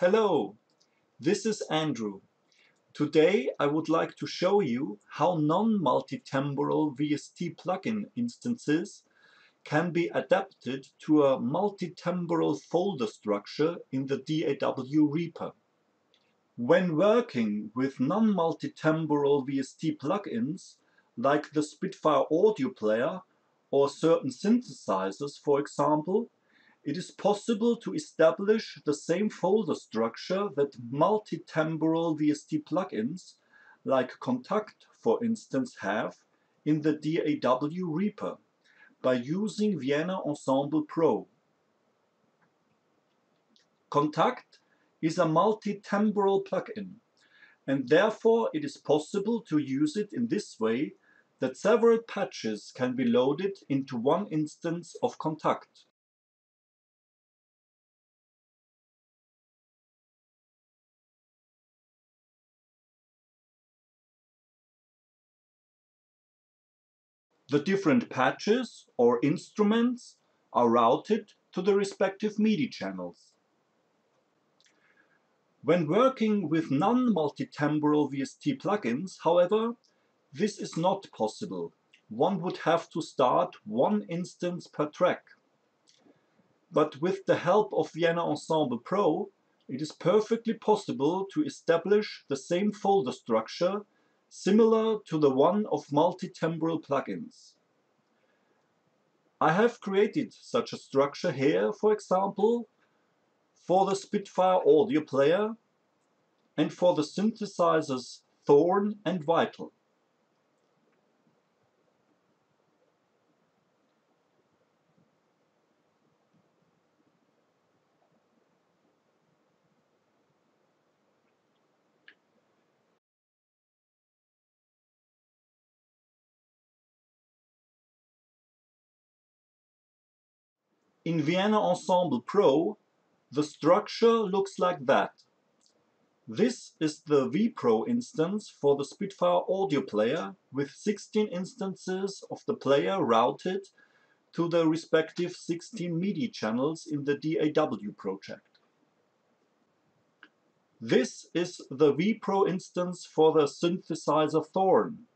Hello, this is Andrew. Today I would like to show you how non-multitimbral VST plugin instances can be adapted to a multitimbral folder structure in the DAW Reaper. When working with non-multitimbral VST plugins, like the Spitfire Audio Player or certain synthesizers for example, it is possible to establish the same folder structure that multi-timbral VST plugins, like Kontakt for instance have, in the DAW Reaper by using Vienna Ensemble Pro. Kontakt is a multi-timbral plugin and therefore it is possible to use it in this way that several patches can be loaded into one instance of Kontakt. The different patches or instruments are routed to the respective MIDI channels. When working with non-multitimbral VST plugins, however, this is not possible. One would have to start one instance per track. But with the help of Vienna Ensemble Pro, it is perfectly possible to establish the same folder structure similar to the one of multi-timbral plugins. I have created such a structure here, for example, for the Spitfire audio player and for the synthesizers Thorn and Vital. In Vienna Ensemble Pro, the structure looks like that. This is the VEPro instance for the Spitfire audio player with 16 instances of the player routed to the respective 16 MIDI channels in the DAW project. This is the VEPro instance for the synthesizer Thorn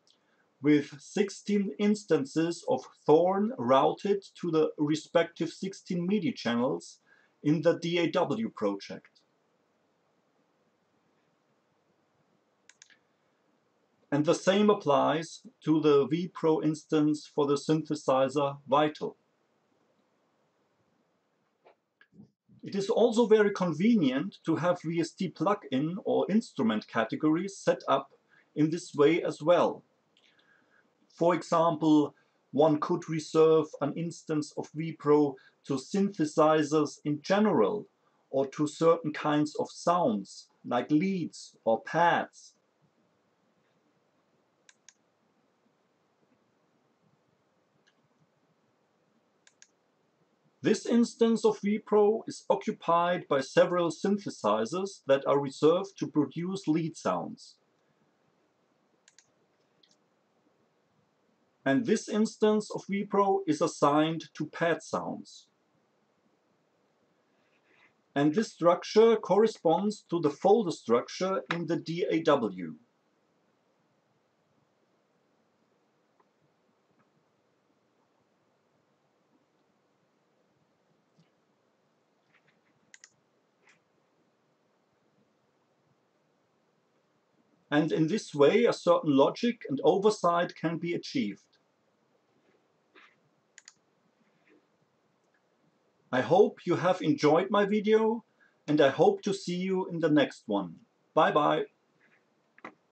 with 16 instances of Thorn routed to the respective 16 MIDI channels in the DAW project. And the same applies to the VEPro instance for the synthesizer Vital. It is also very convenient to have VST plugin or instrument categories set up in this way as well. For example, one could reserve an instance of VEPro to synthesizers in general or to certain kinds of sounds like leads or pads. This instance of VEPro is occupied by several synthesizers that are reserved to produce lead sounds. And this instance of VEPro is assigned to pad sounds. And this structure corresponds to the folder structure in the DAW. And in this way a certain logic and oversight can be achieved. I hope you have enjoyed my video and I hope to see you in the next one. Bye bye.